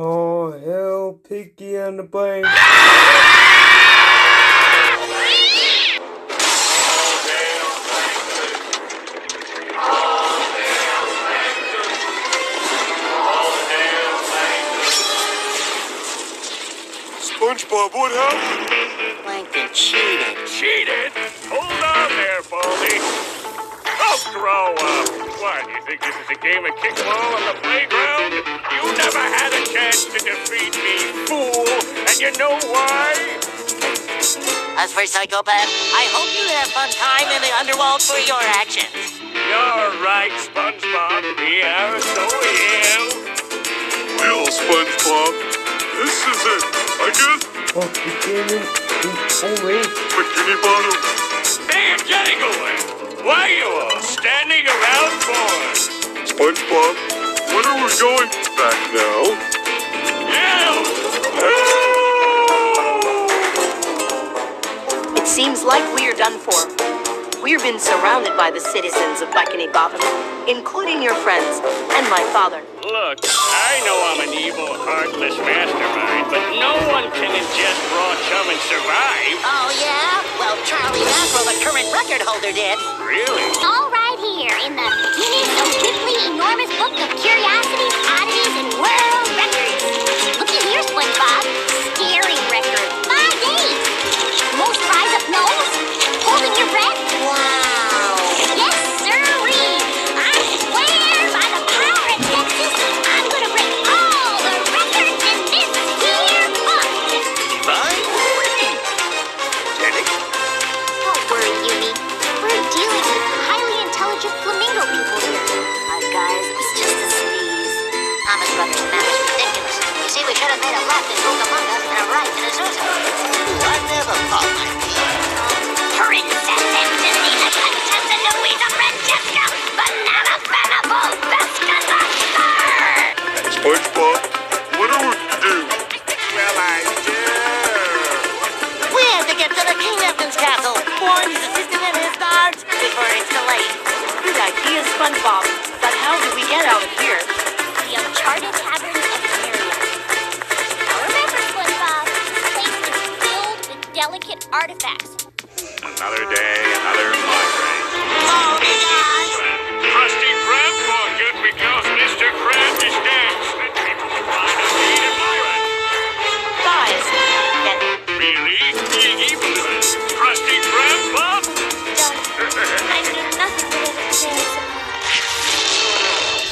Oh, hell, Pinky and the Brain. SpongeBob, what happened? Plankton cheated. Cheated? Think this is a game of kickball on the playground? You never had a chance to defeat me, fool. And you know why? As for Psychopath, I hope you have fun time in the underworld for your actions. You're right, SpongeBob. We are so ill. Well, SpongeBob, this is it. I guess Oh, beginning is over. Bikini Bottom. Hey, Jangling. Why are you all standing around for? SpongeBob, when are we going back now? Yeah. It seems like we're done for. We've been surrounded by the citizens of Bikini Bottom, including your friends and my father. Look, I know I'm an evil, heartless mastermind, but no one can ingest raw chum and survive. Oh, yeah? Well, Charlie Mackerel, the current record holder, did. Really? All right here in the Guinness O'Diddly Enormous Book of Curiosities, Oddities, artifacts. Another day, another migraine. Oh, guys! Krusty Krab forget because Mr. Krabs is dead. And people find a need in Myron. Guys, get Really? Evil Krusty Krab Club? I knew nothing but it was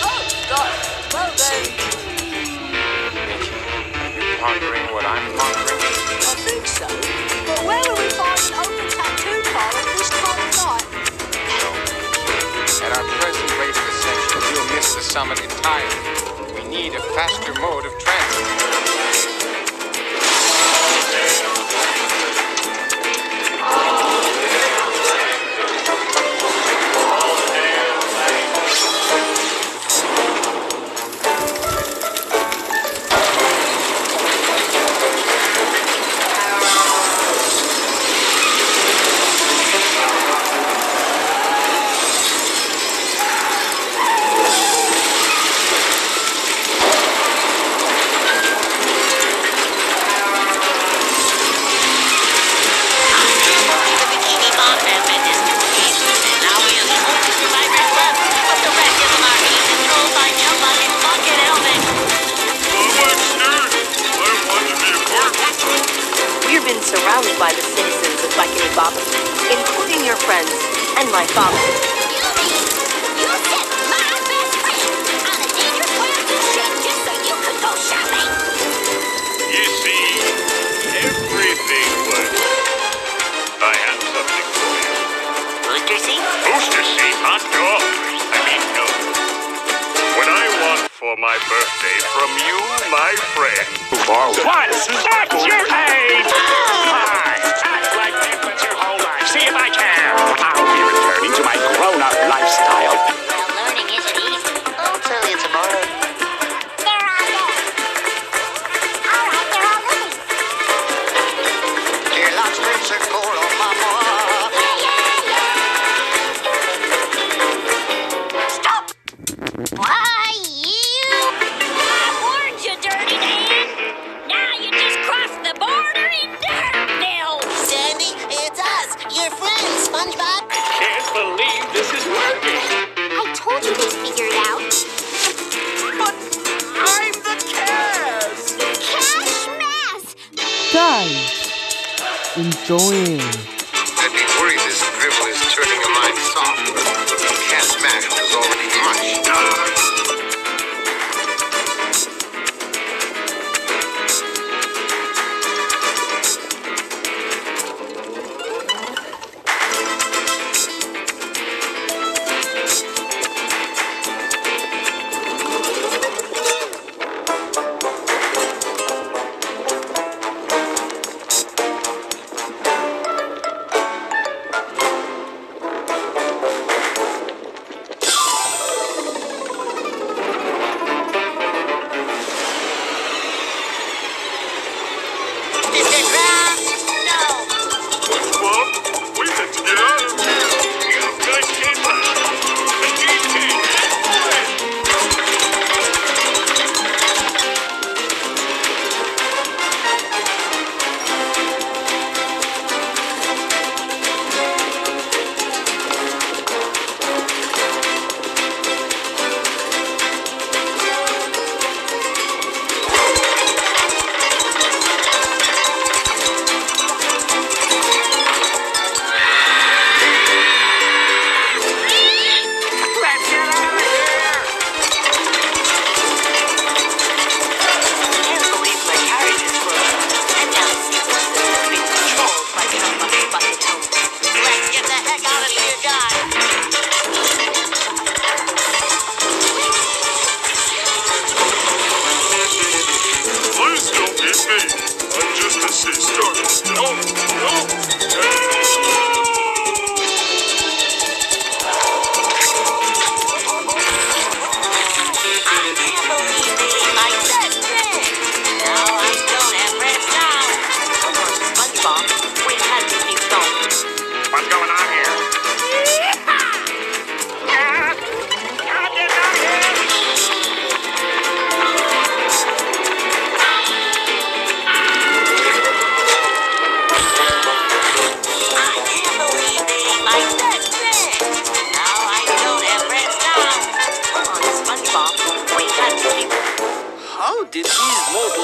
Oh, God. Well, then, Pondering what I'm pondering? Summit entirely. We need a faster mode of transit. Surrounded by the citizens of Bikini Bottom, including your friends and my father. You mean you sent my best friend on a dangerous wild goose just so you could go shopping? You see, everything was. I have something for you. Booster seat? Booster seat, hot dogs. I mean, no. What I want for my birthday from you, my friend. What's that your lifestyle.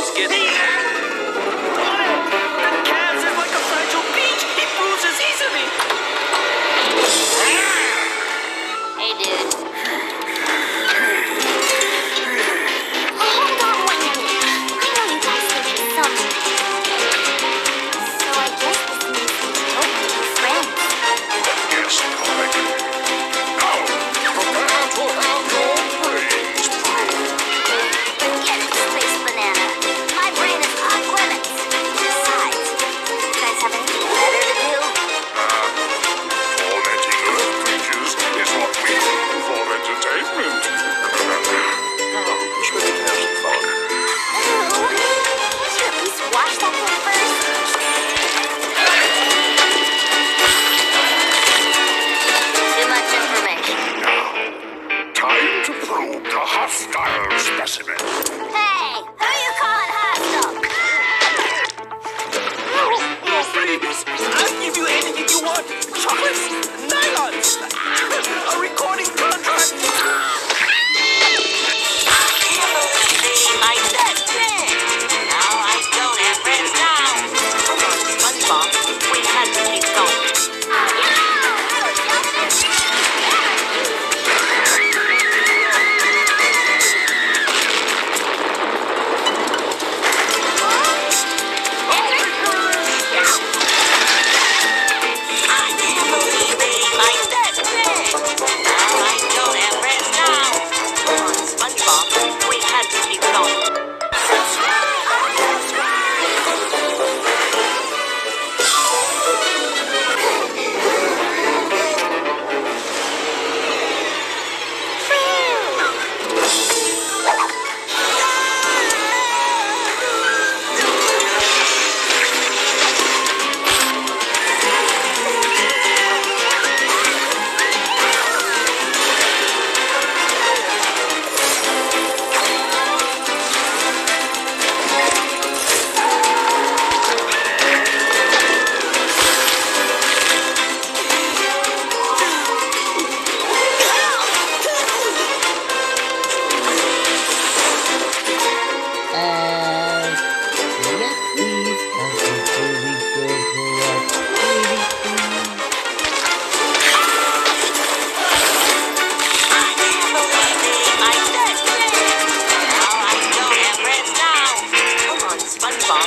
who's getting. to probe the hostile specimen. Hey, who you calling hostile? Little babies, I'll give you anything you want. Chocolates, nylons, a recording contract. I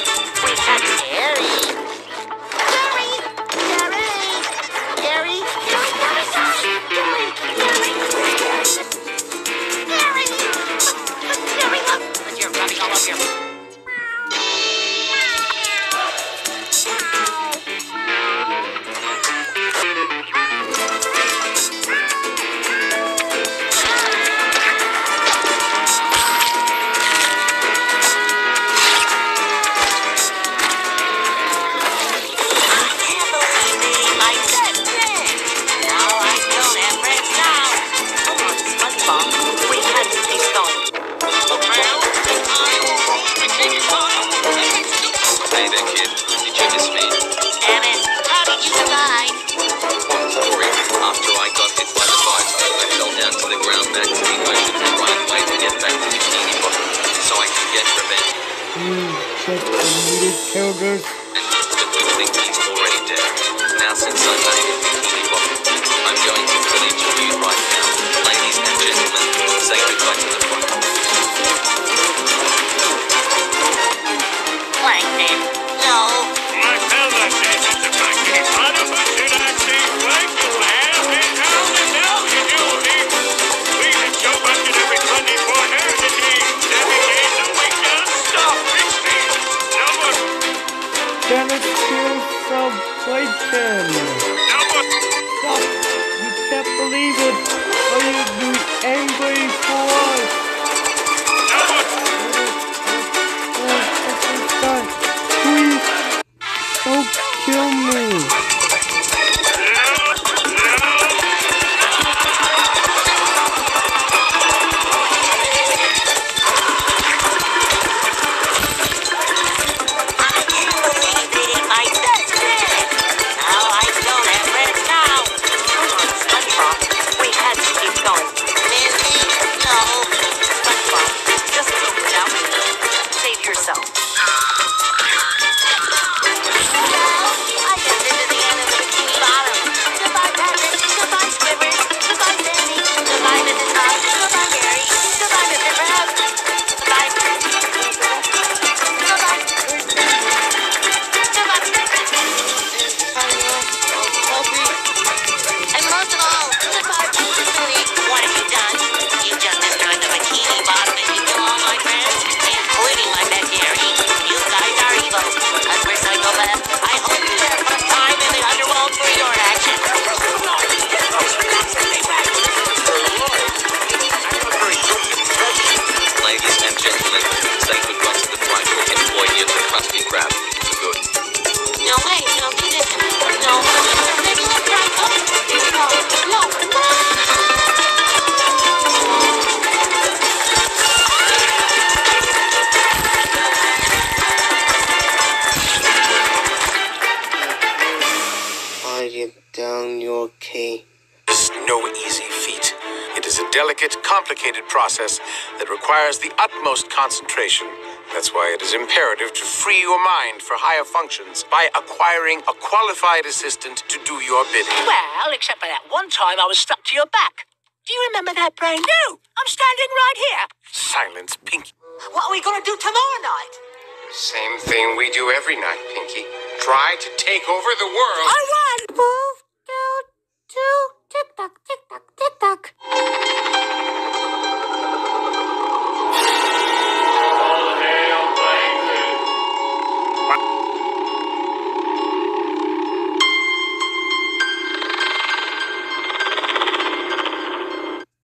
We have Terry. shit needed children. He's already dead? Now since I'm back in Bikini I'm going to kill you right now. Ladies and gentlemen, say goodbye to delicate, complicated process that requires the utmost concentration. That's why it is imperative to free your mind for higher functions by acquiring a qualified assistant to do your bidding. Well, except for that one time I was stuck to your back. Do you remember that, Brain? No, I'm standing right here. Silence, Pinky. What are we going to do tomorrow night? Same thing we do every night, Pinky. Try to take over the world. I won!